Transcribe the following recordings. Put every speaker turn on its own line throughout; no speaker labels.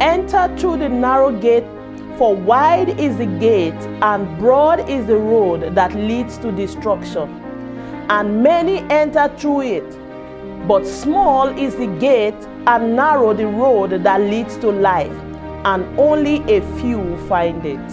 Enter through the narrow gate, for wide is the gate, and broad is the road that leads to destruction, and many enter through it. But small is the gate, and narrow the road that leads to life, and only a few find it.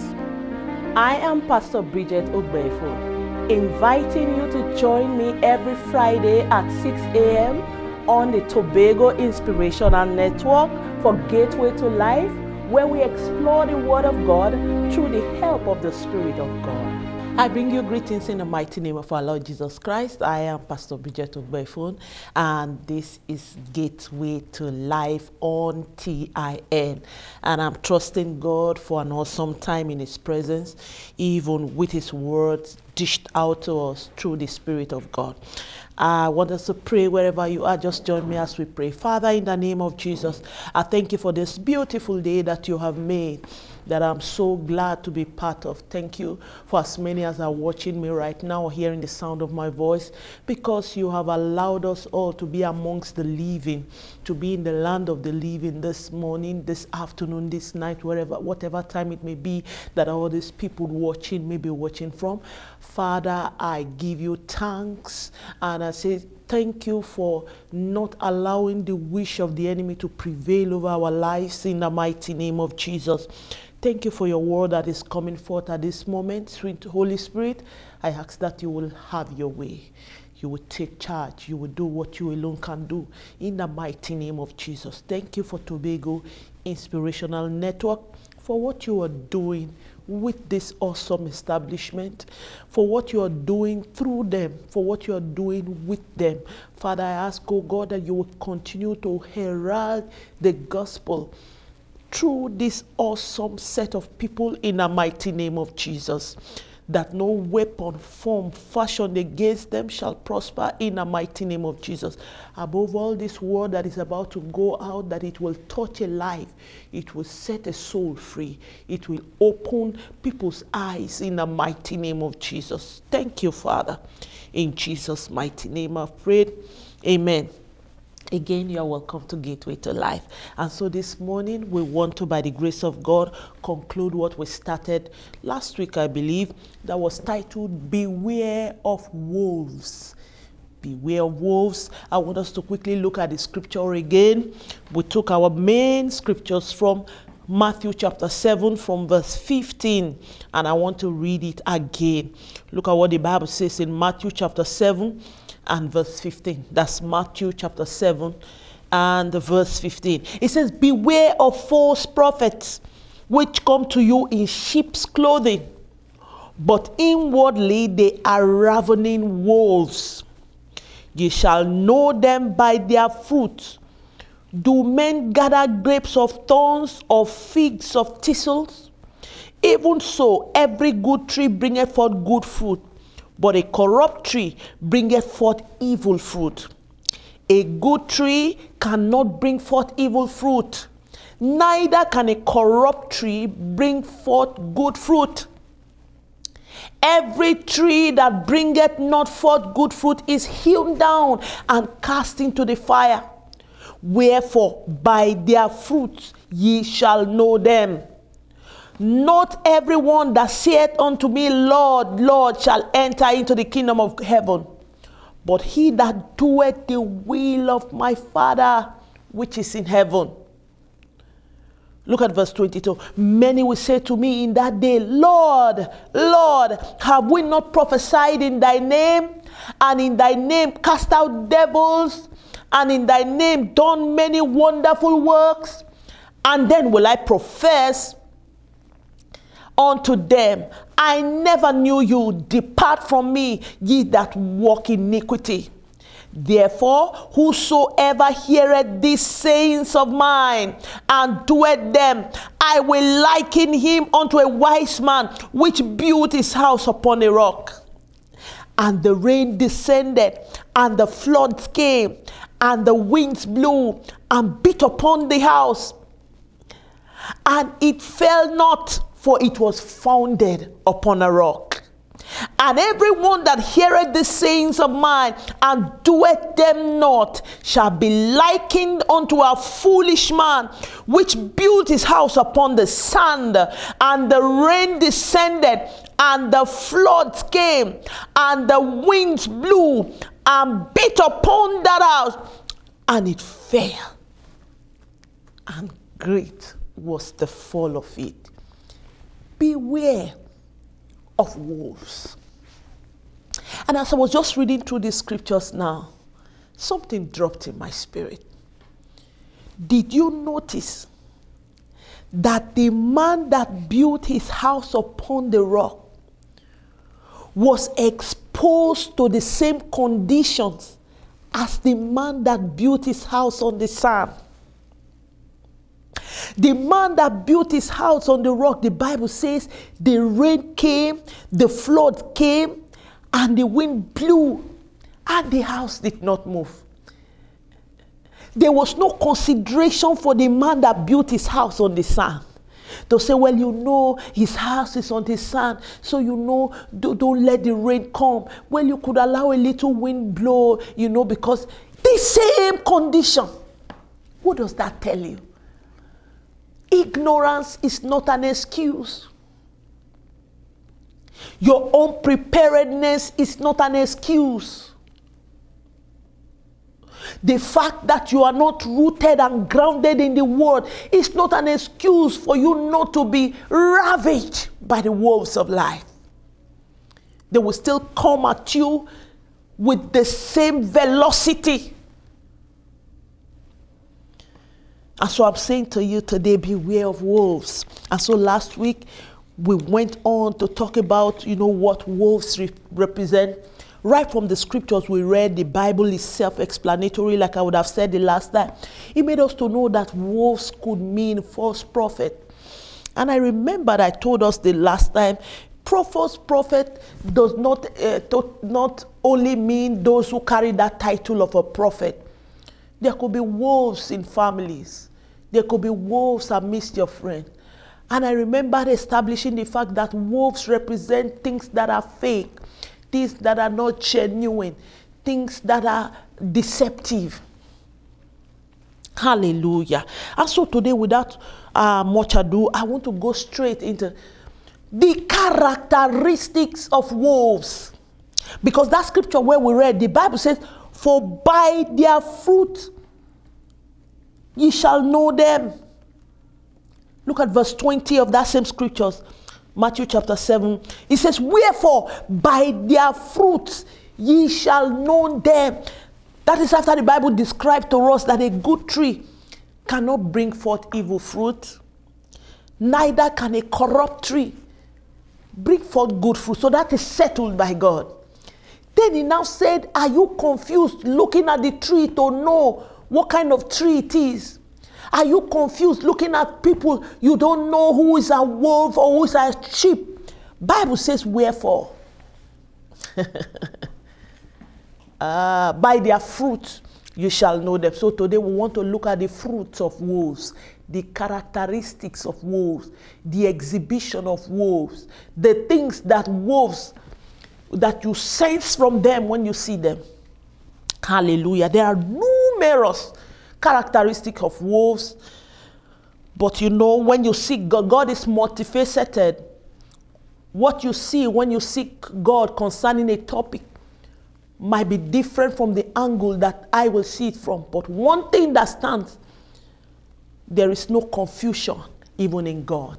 I am Pastor Bridgette Ogbeifun, inviting you to join me every Friday at 6 a.m. on the Tobago Inspirational Network for Gateway to Life, where we explore the Word of God through the help of the Spirit of God. I bring you greetings in the mighty name of our Lord Jesus Christ. I am Pastor Bridgette Ogbeifun, and this is Gateway to Life on TIN. And I'm trusting God for an awesome time in His presence, even with His words dished out to us through the Spirit of God. I want us to pray wherever you are. Just join me as we pray. Father, in the name of Jesus, I thank you for this beautiful day that you have made that I'm so glad to be part of. Thank you for as many as are watching me right now, hearing the sound of my voice, because you have allowed us all to be amongst the living, to be in the land of the living this morning, this afternoon, this night, wherever, whatever time it may be that all these people watching may be watching from. Father, I give you thanks and I say thank you for not allowing the wish of the enemy to prevail over our lives in the mighty name of Jesus. Thank you for your word that is coming forth at this moment. Sweet Holy Spirit, I ask that you will have your way. You will take charge. You will do what you alone can do in the mighty name of Jesus. Thank you for Tobago Inspirational Network for what you are doing with this awesome establishment, for what you are doing through them, for what you are doing with them. Father, I ask, oh God, that you will continue to herald the gospel through this awesome set of people in the mighty name of Jesus. That no weapon formed fashioned against them shall prosper in the mighty name of Jesus. Above all, this word that is about to go out, that it will touch a life, it will set a soul free, it will open people's eyes in the mighty name of Jesus. Thank you, Father. In Jesus' mighty name, I've prayed. Amen. Again, you are welcome to Gateway to Life. And so this morning, we want to, by the grace of God, conclude what we started last week, I believe, that was titled Beware of Wolves. Beware of wolves. I want us to quickly look at the scripture again. We took our main scriptures from Matthew chapter 7 from verse 15 and I want to read it again. Look at what the Bible says in Matthew chapter 7 and verse 15. That's Matthew chapter 7 and verse 15. It says, Beware of false prophets which come to you in sheep's clothing, but inwardly they are ravening wolves. Ye shall know them by their fruit. Do men gather grapes of thorns or figs of thistles? Even so, every good tree bringeth forth good fruit but a corrupt tree bringeth forth evil fruit. A good tree cannot bring forth evil fruit, neither can a corrupt tree bring forth good fruit. Every tree that bringeth not forth good fruit is hewn down and cast into the fire. Wherefore, by their fruits ye shall know them. Not everyone that saith unto me, Lord, Lord, shall enter into the kingdom of heaven, but he that doeth the will of my Father which is in heaven. Look at verse 22. Many will say to me in that day, Lord, Lord, have we not prophesied in thy name, and in thy name cast out devils, and in thy name done many wonderful works? And then will I profess unto them, I never knew you. Depart from me, ye that walk iniquity. Therefore, whosoever heareth these sayings of mine and doeth them, I will liken him unto a wise man which built his house upon a rock. And the rain descended, and the floods came, and the winds blew and beat upon the house, and it fell not, for it was founded upon a rock. And everyone that heareth the sayings of mine and doeth them not shall be likened unto a foolish man which built his house upon the sand, and the rain descended, and the floods came, and the winds blew and beat upon that house, and it fell. And great was the fall of it. Beware of wolves. And as I was just reading through these scriptures now, something dropped in my spirit. Did you notice that the man that built his house upon the rock was exposed to the same conditions as the man that built his house on the sand? The man that built his house on the rock, the Bible says, the rain came, the flood came, and the wind blew, and the house did not move. There was no consideration for the man that built his house on the sand. They'll say, Well, you know, his house is on the sand, so you know, don't, don't let the rain come. Well, you could allow a little wind blow, you know, because the same condition. What does that tell you? Ignorance is not an excuse. Your unpreparedness is not an excuse. The fact that you are not rooted and grounded in the word is not an excuse for you not to be ravaged by the wolves of life. They will still come at you with the same velocity And so I'm saying to you today, beware of wolves. And so last week, we went on to talk about, you know, what wolves re represent. Right from the scriptures we read, the Bible is self-explanatory, like I would have said the last time. It made us to know that wolves could mean false prophet. And I remember I told us the last time, false prophet does not, uh, not only mean those who carry that title of a prophet, there could be wolves in families. There could be wolves amidst your friends. And I remember establishing the fact that wolves represent things that are fake, things that are not genuine, things that are deceptive. Hallelujah. And so today, without uh, much ado, I want to go straight into the characteristics of wolves. Because that scripture where we read, the Bible says, For by their fruit ye shall know them. Look at verse 20 of that same scriptures, Matthew chapter 7. It says, Wherefore by their fruits ye shall know them. That is after the Bible described to us that a good tree cannot bring forth evil fruit, neither can a corrupt tree bring forth good fruit. So that is settled by God. Then he now said, Are you confused looking at the tree to know what kind of tree it is? Are you confused looking at people you don't know who is a wolf or who is a sheep? Bible says wherefore. uh, by their fruit you shall know them. So today we want to look at the fruits of wolves, the characteristics of wolves, the exhibition of wolves, the things that wolves that you sense from them when you see them. Hallelujah. There are numerous characteristics of wolves. But you know, when you seek God, God is multifaceted. What you see when you seek God concerning a topic might be different from the angle that I will see it from. But one thing that stands, there is no confusion even in God.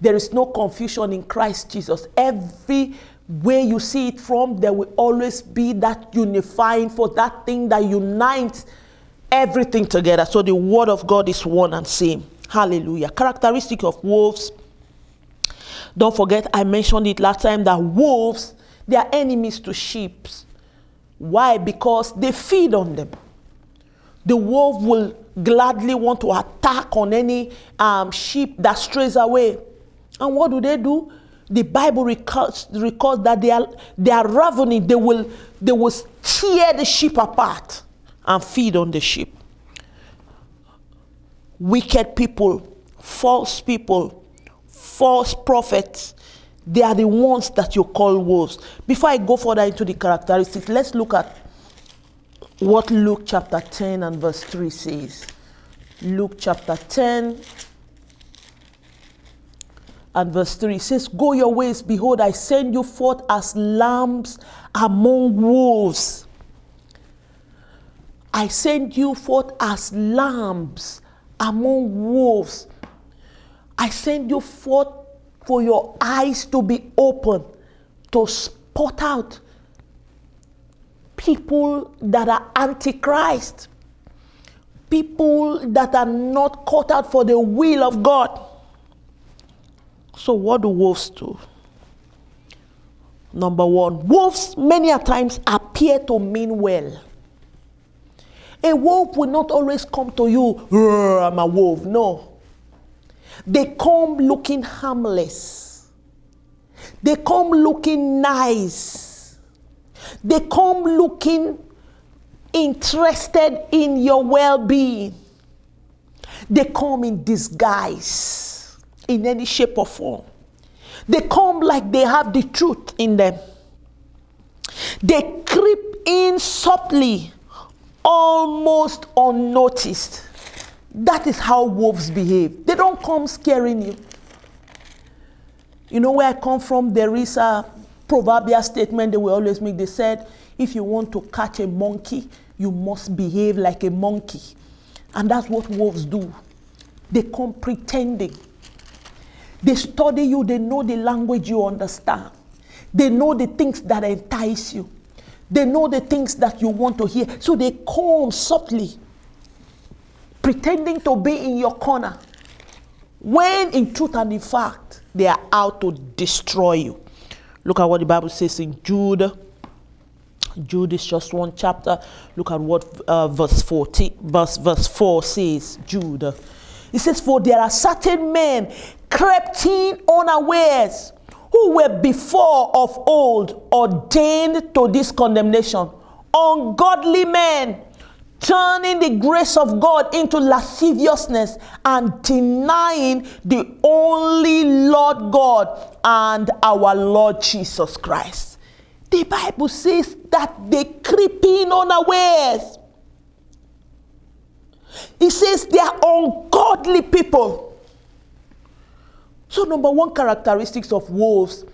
There is no confusion in Christ Jesus. Every where you see it from, there will always be that unifying for that thing that unites everything together. So the word of God is one and same. Hallelujah. Characteristic of wolves. Don't forget, I mentioned it last time that wolves, they are enemies to sheep. Why? Because they feed on them. The wolf will gladly want to attack on any um, sheep that strays away. And what do they do? The Bible records, records that they are, they are ravening. They will, they will tear the sheep apart and feed on the sheep. Wicked people, false people, false prophets, They are the ones that you call wolves. Before I go further into the characteristics, let's look at what Luke chapter 10 and verse 3 says. Luke chapter 10 and verse 3 says, Go your ways, behold, I send you forth as lambs among wolves. I send you forth as lambs among wolves. I send you forth for your eyes to be open to spot out people that are antichrist, people that are not caught out for the will of God. So, what do wolves do? Number one, wolves many a times appear to mean well. A wolf will not always come to you, I'm a wolf. No. They come looking harmless. They come looking nice. They come looking interested in your well being. They come in disguise in any shape or form. They come like they have the truth in them. They creep in softly, almost unnoticed. That is how wolves behave. They don't come scaring you. You know where I come from? There is a proverbial statement they will always make. They said, if you want to catch a monkey, you must behave like a monkey. And that's what wolves do. They come pretending. They study you, they know the language you understand. They know the things that entice you. They know the things that you want to hear. So they come softly pretending to be in your corner, when in truth and in fact, they are out to destroy you. Look at what the Bible says in Jude. Jude is just one chapter. Look at what uh, verse 14, verse, verse 4 says. Jude. It says, For there are certain men crept in unawares who were before of old ordained to this condemnation. Ungodly men turning the grace of God into lasciviousness and denying the only Lord God and our Lord Jesus Christ. The Bible says that they creep in unawares. It says they are ungodly people. So, number one characteristics of wolves,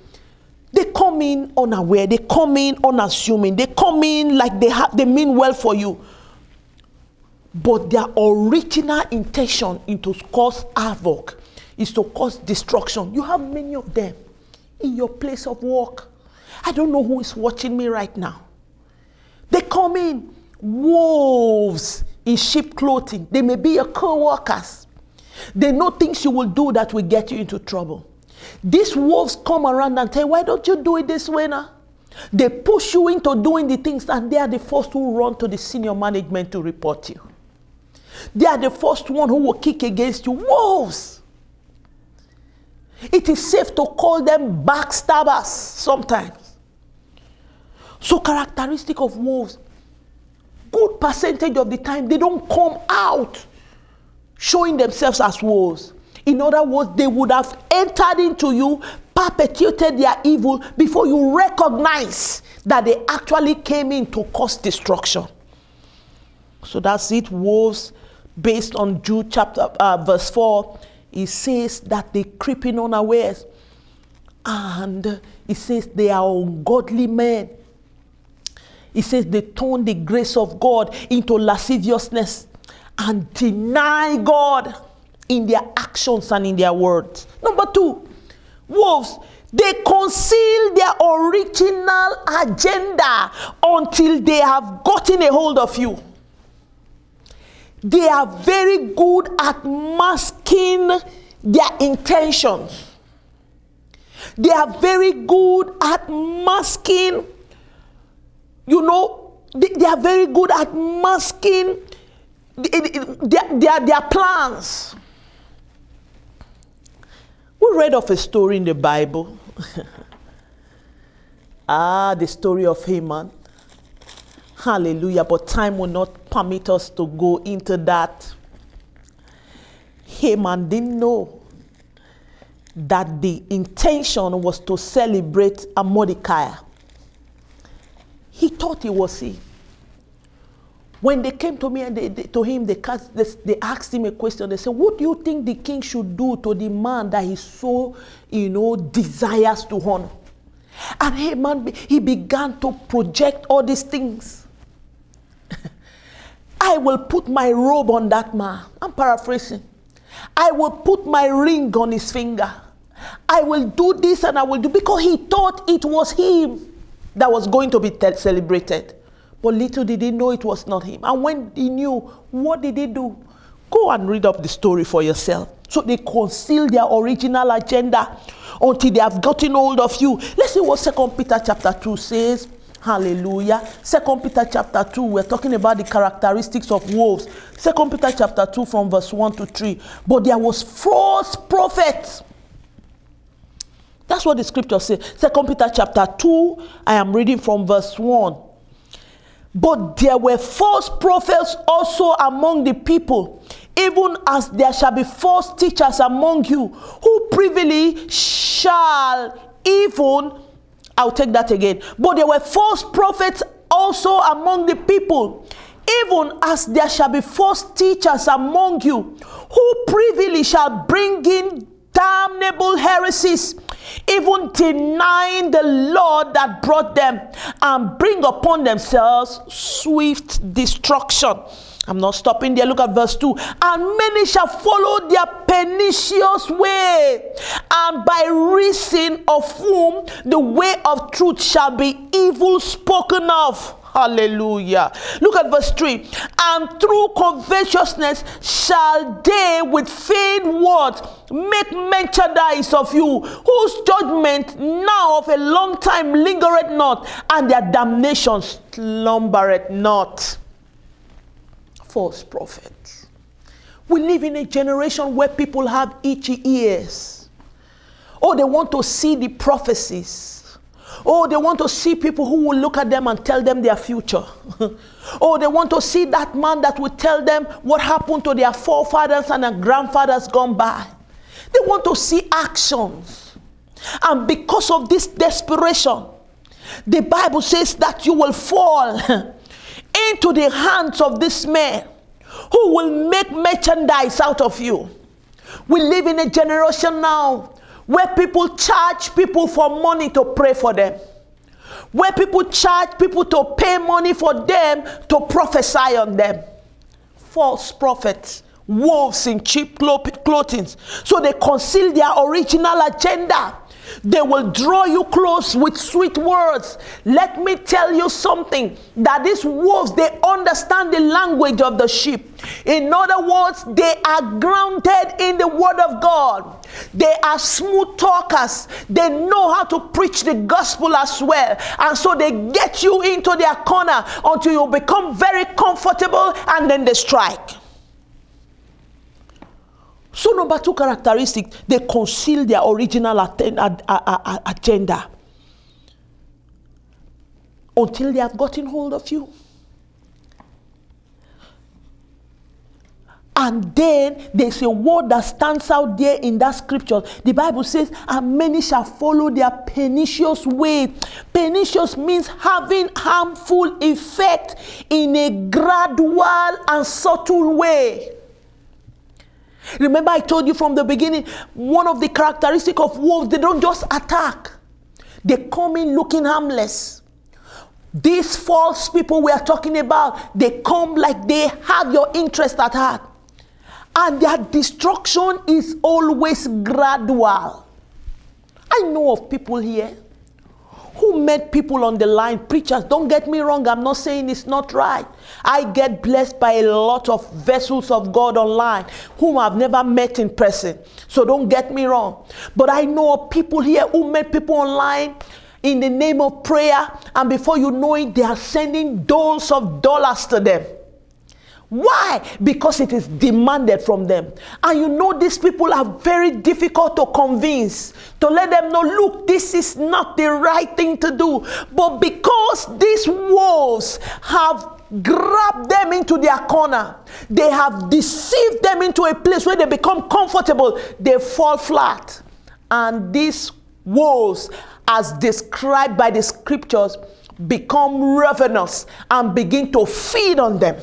they come in unaware, they come in unassuming, they come in like they have they mean well for you but their original intention is to cause havoc, is to cause destruction. You have many of them in your place of work. I don't know who is watching me right now. They come in wolves in sheep clothing. They may be your co-workers. They know things you will do that will get you into trouble. These wolves come around and say, why don't you do it this way now? They push you into doing the things and they are the first who run to the senior management to report you. They are the first one who will kick against you. Wolves. It is safe to call them backstabbers sometimes. So characteristic of wolves, good percentage of the time, they don't come out showing themselves as wolves. In other words, they would have entered into you, perpetuated their evil before you recognize that they actually came in to cause destruction. So that's it. Wolves based on Jude chapter uh, verse 4, it says that they creep creeping unawares. And it says they are ungodly men. It says they turn the grace of God into lasciviousness and deny God in their actions and in their words. Number two, wolves, they conceal their original agenda until they have gotten a hold of you. They are very good at masking their intentions. They are very good at masking, you know, they, they are very good at masking their, their, their plans. We read of a story in the Bible. ah, the story of Haman. Hallelujah. But time will not permit us to go into that. Haman didn't know that the intention was to celebrate a Mordecai. He thought it was he. When they came to me and they, they, to him, they, cast, they, they asked him a question. They said, What do you think the king should do to the man that he so, you know, desires to honor? And Haman, he began to project all these things. I will put my robe on that man. I'm paraphrasing. I will put my ring on his finger. I will do this and I will do because he thought it was him that was going to be celebrated. But little did he know it was not him. And when he knew, what did he do? Go and read up the story for yourself. So they conceal their original agenda until they have gotten hold of you. Let's see what Second Peter chapter 2 says. Hallelujah. Second Peter chapter 2, we're talking about the characteristics of wolves. Second Peter chapter 2 from verse 1 to 3. But there was false prophets. That's what the scripture says. Second Peter chapter 2, I am reading from verse 1. But there were false prophets also among the people, even as there shall be false teachers among you, who privily shall even, I'll take that again. But there were false prophets also among the people, even as there shall be false teachers among you, who privily shall bring in damnable heresies even denying the Lord that brought them and bring upon themselves swift destruction. I'm not stopping there. Look at verse 2. And many shall follow their pernicious way, and by reason of whom the way of truth shall be evil spoken of. Hallelujah. Look at verse 3. And through covetousness shall they with feigned words make merchandise of you, whose judgment now of a long time lingereth not, and their damnation slumbereth not. False prophets. We live in a generation where people have itchy ears. Oh, they want to see the prophecies Oh, they want to see people who will look at them and tell them their future. oh, they want to see that man that will tell them what happened to their forefathers and their grandfathers gone by. They want to see actions. And because of this desperation, the Bible says that you will fall into the hands of this man who will make merchandise out of you. We live in a generation now where people charge people for money to pray for them, where people charge people to pay money for them to prophesy on them. False prophets, wolves in cheap clothing. So they conceal their original agenda they will draw you close with sweet words. Let me tell you something that these wolves, they understand the language of the sheep. In other words, they are grounded in the word of God. They are smooth talkers. They know how to preach the gospel as well. And so they get you into their corner until you become very comfortable and then they strike. So, number two characteristic, they conceal their original agenda until they have gotten hold of you. And then there's a word that stands out there in that scripture. The Bible says, and many shall follow their pernicious way. Pernicious means having harmful effect in a gradual and subtle way. Remember, I told you from the beginning, one of the characteristics of wolves, they don't just attack. They come in looking harmless. These false people we are talking about, they come like they have your interest at heart. And their destruction is always gradual. I know of people here who met people on the line, preachers. Don't get me wrong, I'm not saying it's not right. I get blessed by a lot of vessels of God online whom I've never met in person. So don't get me wrong. But I know people here who met people online in the name of prayer, and before you know it, they are sending doles of dollars to them. Why? Because it is demanded from them. And you know, these people are very difficult to convince, to let them know, look, this is not the right thing to do. But because these wolves have grabbed them into their corner, they have deceived them into a place where they become comfortable, they fall flat. And these wolves, as described by the scriptures, become ravenous and begin to feed on them.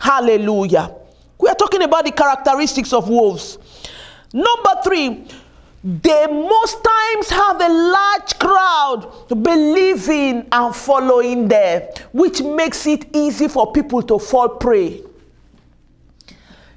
Hallelujah. We are talking about the characteristics of wolves. Number three, they most times have a large crowd believing and following them, which makes it easy for people to fall prey.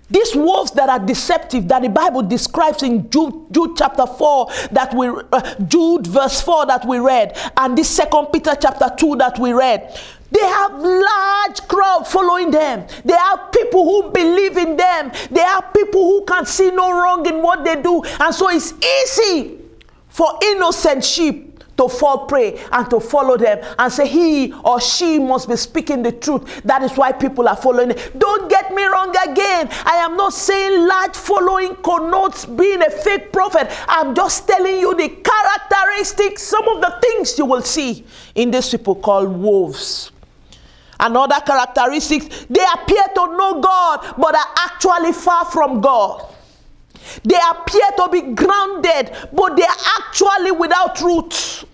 These wolves that are deceptive, that the Bible describes in Jude, Jude chapter 4, that we, uh, Jude verse 4 that we read, and this second Peter chapter 2 that we read, they have large crowd following them. They have people who believe in them. They have people who can see no wrong in what they do. And so it's easy for innocent sheep to fall prey and to follow them and say he or she must be speaking the truth. That is why people are following it. Don't get me wrong again. I am not saying large following connotes being a fake prophet. I'm just telling you the characteristics, some of the things you will see in these people called wolves. Another characteristics, they appear to know God but are actually far from God. They appear to be grounded, but they are actually without roots.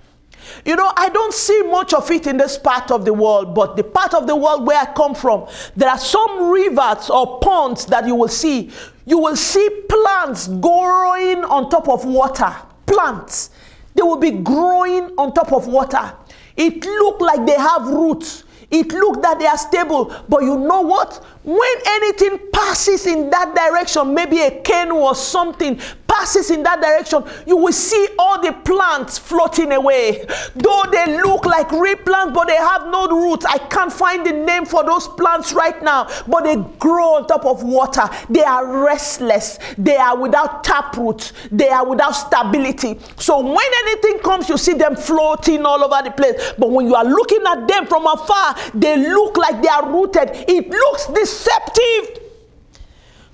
You know, I don't see much of it in this part of the world, but the part of the world where I come from, there are some rivers or ponds that you will see. You will see plants growing on top of water. Plants. They will be growing on top of water. It look like they have roots. It look that they are stable, but you know what? When anything passes in that direction, maybe a cane or something passes in that direction, you will see all the plants floating away. Though they look like real plants, but they have no roots. I can't find the name for those plants right now, but they grow on top of water. They are restless. They are without taproot. They are without stability. So when anything comes, you see them floating all over the place. But when you are looking at them from afar, they look like they are rooted. It looks deceptive.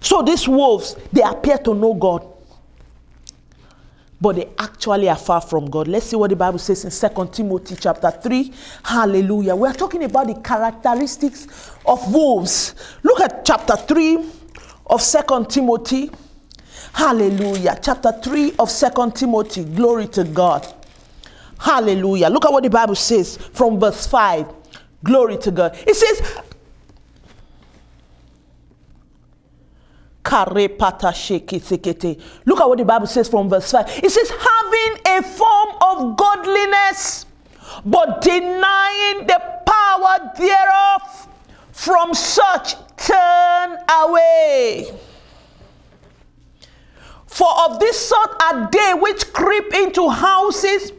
So these wolves, they appear to know God. But they actually are far from God. Let's see what the Bible says in Second Timothy chapter 3. Hallelujah. We are talking about the characteristics of wolves. Look at chapter 3 of Second Timothy. Hallelujah. Chapter 3 of Second Timothy. Glory to God. Hallelujah. Look at what the Bible says from verse 5. Glory to God. It says, Look at what the Bible says from verse 5. It says, having a form of godliness, but denying the power thereof, from such turn away. For of this sort are they which creep into houses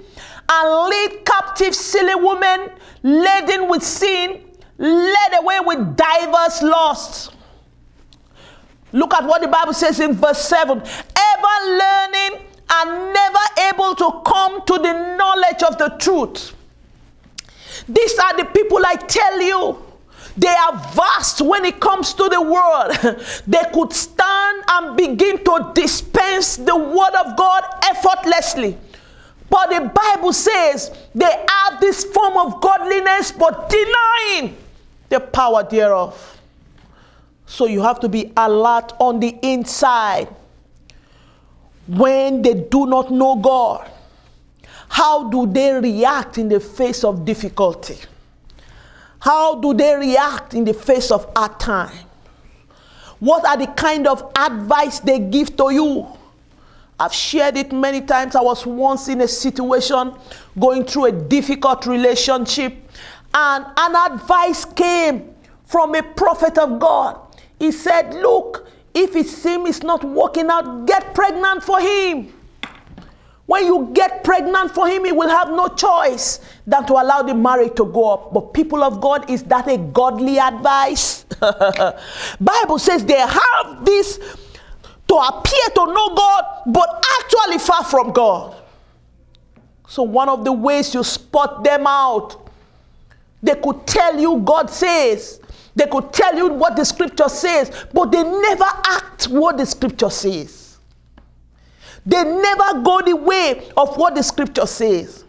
and lead captive silly women laden with sin, led away with divers lusts Look at what the Bible says in verse 7 ever learning and never able to come to the knowledge of the truth. These are the people I tell you. They are vast when it comes to the word. they could stand and begin to dispense the word of God effortlessly. But the Bible says they have this form of godliness but denying the power thereof. So you have to be alert on the inside. When they do not know God, how do they react in the face of difficulty? How do they react in the face of hard time? What are the kind of advice they give to you? I've shared it many times. I was once in a situation going through a difficult relationship, and an advice came from a prophet of God. He said, Look, if it seems it's not working out, get pregnant for him. When you get pregnant for him, he will have no choice than to allow the marriage to go up. But people of God, is that a godly advice? Bible says they have this to appear to know God, but actually far from God. So one of the ways you spot them out, they could tell you God says, they could tell you what the scripture says, but they never act what the scripture says. They never go the way of what the scripture says.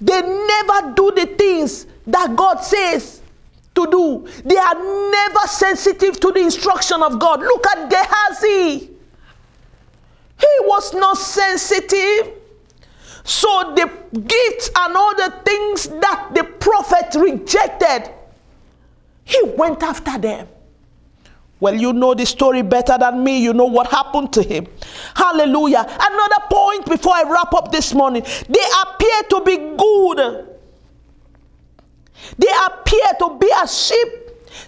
They never do the things that God says to do. They are never sensitive to the instruction of God. Look at Gehazi. He was not sensitive. So the gifts and all the things that the prophet rejected, he went after them. Well, you know the story better than me. You know what happened to him. Hallelujah. Another point before I wrap up this morning. They appear to be good. They appear to be a sheep.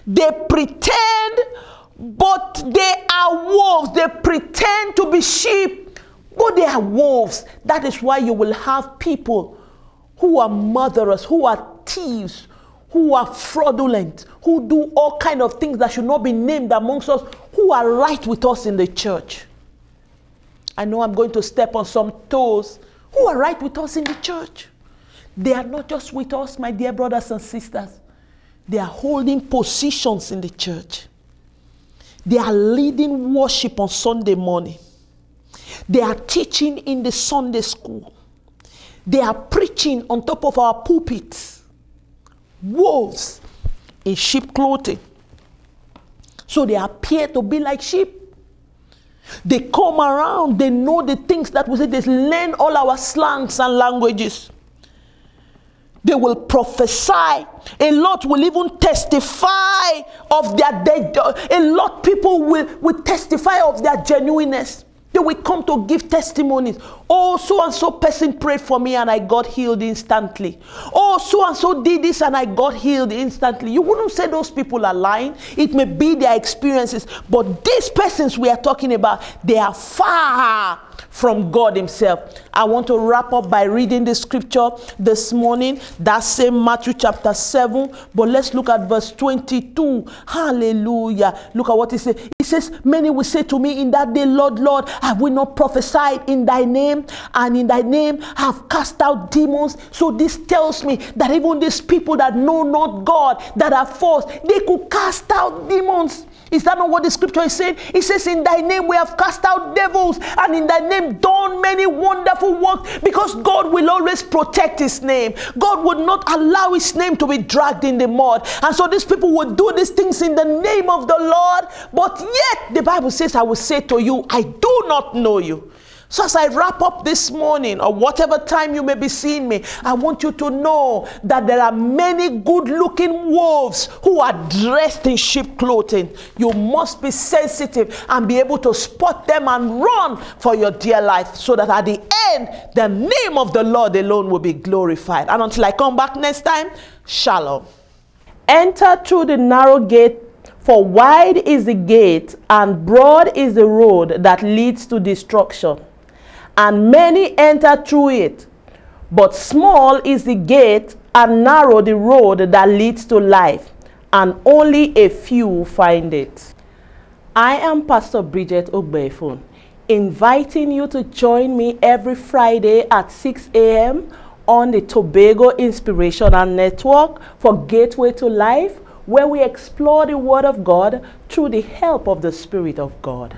They pretend, but they are wolves. They pretend to be sheep, but they are wolves. That is why you will have people who are murderers, who are thieves, who are fraudulent, who do all kind of things that should not be named amongst us, who are right with us in the church. I know I'm going to step on some toes. Who are right with us in the church? They are not just with us, my dear brothers and sisters. They are holding positions in the church. They are leading worship on Sunday morning. They are teaching in the Sunday school. They are preaching on top of our pulpits wolves in sheep clothing. So they appear to be like sheep. They come around, they know the things that we say, they learn all our slangs and languages. They will prophesy. A lot will even testify of their dead. A lot people will, will testify of their genuineness. They will come to give testimonies. Oh, so and so person prayed for me and I got healed instantly. Oh, so and so did this and I got healed instantly. You wouldn't say those people are lying. It may be their experiences, but these persons we are talking about, they are far from God Himself. I want to wrap up by reading the scripture this morning, that same Matthew chapter 7. But let's look at verse 22. Hallelujah. Look at what He says. He says, Many will say to me in that day, Lord, Lord, have we not prophesied in thy name? And in thy name have cast out demons. So this tells me that even these people that know not God, that are false, they could cast out demons. Is that not what the scripture is saying? It says, In thy name we have cast out devils, and in thy name done many wonderful works, because God will always protect his name. God would not allow his name to be dragged in the mud. And so these people would do these things in the name of the Lord, but yet the Bible says, I will say to you, I do not know you. So, as I wrap up this morning, or whatever time you may be seeing me, I want you to know that there are many good looking wolves who are dressed in sheep clothing. You must be sensitive and be able to spot them and run for your dear life so that at the end, the name of the Lord alone will be glorified. And until I come back next time, shalom. Enter through the narrow gate for wide is the gate and broad is the road that leads to destruction and many enter through it. But small is the gate and narrow the road that leads to life, and only a few find it. I am Pastor Bridgette Ogbeifun, inviting you to join me every Friday at 6 a.m. on the Tobago Inspirational Network for Gateway to Life, where we explore the Word of God through the help of the Spirit of God.